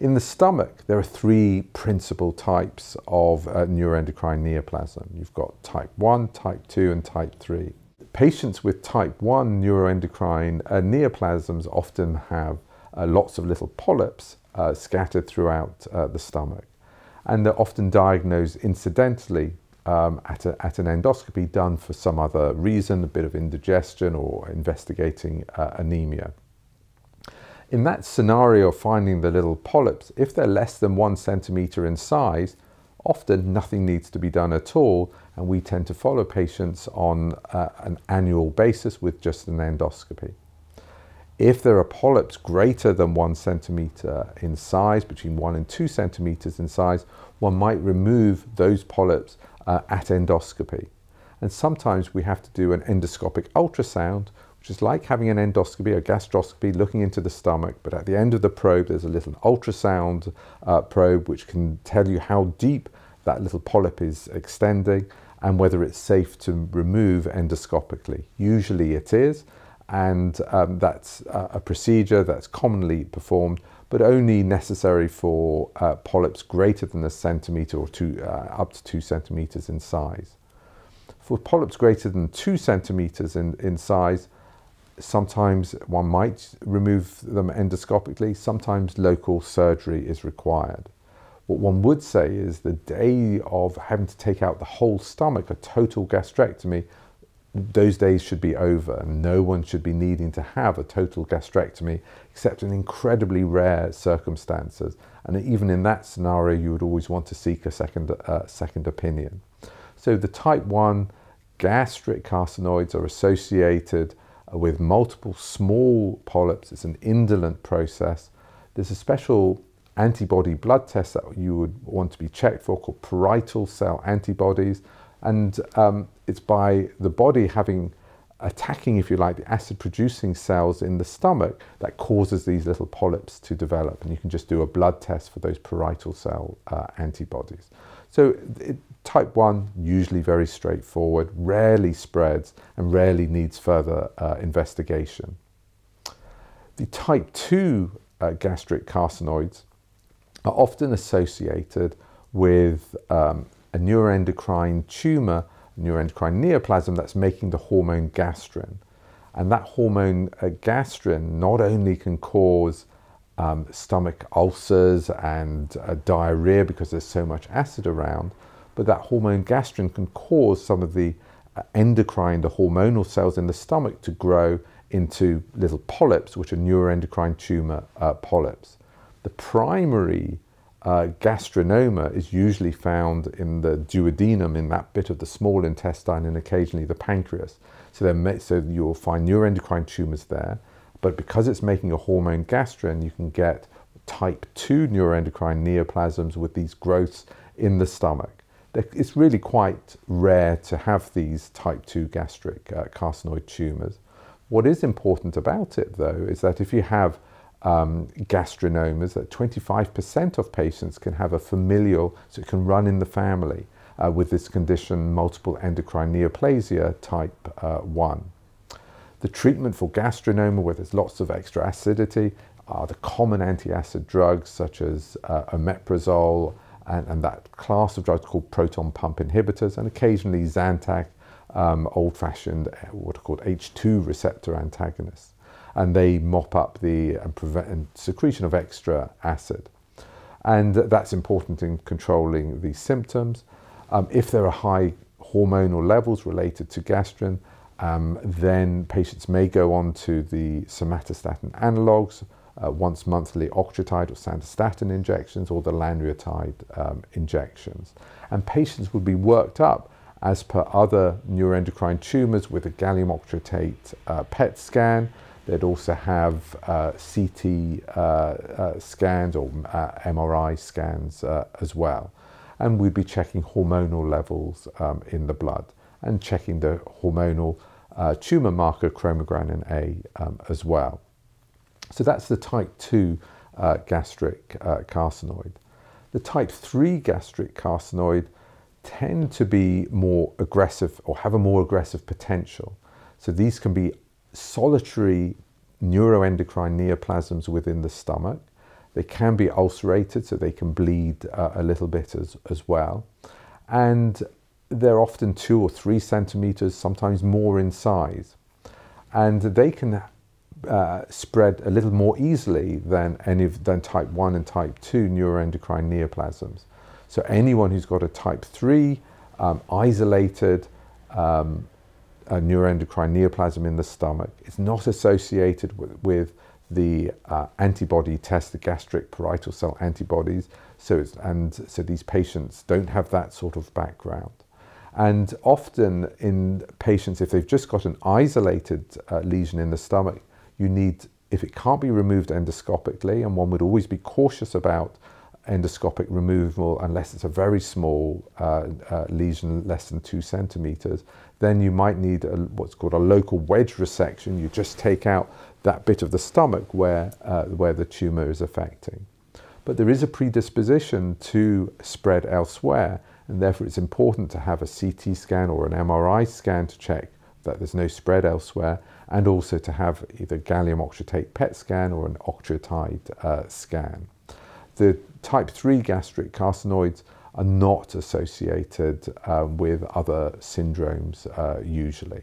In the stomach, there are three principal types of uh, neuroendocrine neoplasm. You've got type 1, type 2, and type 3. Patients with type 1 neuroendocrine uh, neoplasms often have uh, lots of little polyps uh, scattered throughout uh, the stomach. And they're often diagnosed incidentally um, at, a, at, an endoscopy done for some other reason, a bit of indigestion or investigating uh, anemia. In that scenario of finding the little polyps, if they're less than one centimeter in size, often nothing needs to be done at all, and we tend to follow patients on uh, an annual basis with just an endoscopy. If there are polyps greater than one centimeter in size, between one and two centimeters in size, one might remove those polyps uh, at endoscopy. And sometimes we have to do an endoscopic ultrasound, which is like having an endoscopy or gastroscopy looking into the stomach, but at the end of the probe there's a little ultrasound uh, probe which can tell you how deep that little polyp is extending and whether it's safe to remove endoscopically. Usually it is, and um, that's a procedure that's commonly performed, but only necessary for uh, polyps greater than a centimeter or two, uh, up to two centimeters in size. For polyps greater than two centimeters in, in size, sometimes one might remove them endoscopically, sometimes local surgery is required. What one would say is the day of having to take out the whole stomach, a total gastrectomy, those days should be over and no one should be needing to have a total gastrectomy except in incredibly rare circumstances. And even in that scenario, you would always want to seek a second, uh, second opinion. So the type 1 gastric carcinoids are associated with multiple small polyps. It's an indolent process. There's a special antibody blood test that you would want to be checked for called parietal cell antibodies and um, it's by the body having attacking, if you like, the acid producing cells in the stomach that causes these little polyps to develop. And you can just do a blood test for those parietal cell uh, antibodies. So it, type 1, usually very straightforward, rarely spreads and rarely needs further uh, investigation. The type 2 uh, gastric carcinoids are often associated with um, a neuroendocrine tumor, neuroendocrine neoplasm that's making the hormone gastrin. And that hormone uh, gastrin not only can cause um, stomach ulcers and uh, diarrhea because there's so much acid around, but that hormone gastrin can cause some of the uh, endocrine, the hormonal cells in the stomach to grow into little polyps, which are neuroendocrine tumor uh, polyps. The primary uh, gastrinoma is usually found in the duodenum, in that bit of the small intestine, and occasionally the pancreas. So, may, so you'll find neuroendocrine tumors there, but because it's making a hormone gastrin, you can get type 2 neuroendocrine neoplasms with these growths in the stomach. It's really quite rare to have these type 2 gastric uh, carcinoid tumors. What is important about it, though, is that if you have um, gastrinomas that 25% of patients can have a familial, so it can run in the family uh, with this condition, multiple endocrine neoplasia type uh, 1. The treatment for gastrinoma, where there's lots of extra acidity, are the common antacid drugs such as uh, omeprazole and, and, that class of drugs called proton pump inhibitors, and occasionally Zantac, um, old-fashioned, uh, what are called H2 receptor antagonists and they mop up the and prevent secretion of extra acid. And that's important in controlling the symptoms. Um, if there are high hormonal levels related to gastrin, um, then patients may go on to the somatostatin analogues, uh, once monthly octreotide or sandostatin injections, or the lanreotide um, injections. And patients would be worked up as per other neuroendocrine tumors with a gallium octreotate uh, PET scan, They'd also have uh, CT uh, uh, scans or uh, MRI scans as well. And we'd be checking hormonal levels um, in the blood and checking the hormonal tumor marker chromogranin A um, as well. So that's the type 2 gastric carcinoid. The type 3 gastric carcinoid tend to be more aggressive or have a more aggressive potential. So these can be solitary neuroendocrine neoplasms within the stomach. They can be ulcerated, so they can bleed uh, a little bit as, as well. And they're often two or three centimeters, sometimes more in size. And they can uh, spread a little more easily than any than type 1 and type 2 neuroendocrine neoplasms. So anyone who's got a type 3 um, isolated um, neuroendocrine neoplasm in the stomach is not associated with, with the uh, antibody test, the gastric parietal cell antibodies. So and so these patients don't have that sort of background. And often in patients, if they've just got an isolated uh, lesion in the stomach, you need, if it can't be removed endoscopically, and one would always be cautious about endoscopic removal unless it's a very small uh, uh, lesion, less than two centimeters, then you might need a, what's called a local wedge resection. You just take out that bit of the stomach where, uh, where the tumor is affecting. But there is a predisposition to spread elsewhere, and therefore it's important to have a CT scan or an MRI scan to check that there's no spread elsewhere, and also to have either gallium octreotate PET scan or an octreotide uh, scan. The type 3 gastric carcinoids are not associated um, with other syndromes uh, usually.